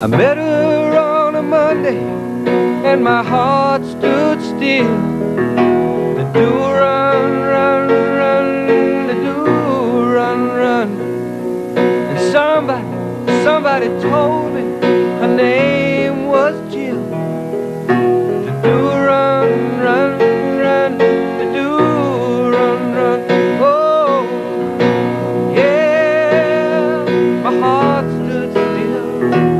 I met her on a Monday and my heart stood still. Da doo ron, ron, ron, da doo ron, ron. And somebody, somebody told me her name was Jill. Da doo ron, ron, ron, da doo ron, ron. Oh, yeah, my heart stood still.